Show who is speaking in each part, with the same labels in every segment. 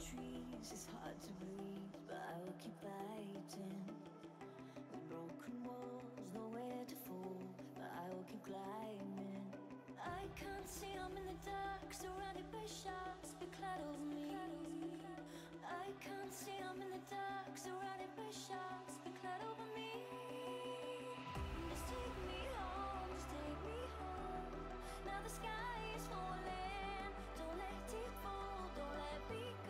Speaker 1: trees, it's hard to breathe, but I will keep fighting. With broken walls, nowhere to fall, but I will keep climbing. I can't see, I'm in the dark, surrounded by sharks, but over me. I can't see, I'm in the dark, surrounded by sharks, but cloud over me. Just take me home, take me home. Now the sky is falling, don't let it fall, don't let me go.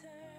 Speaker 2: we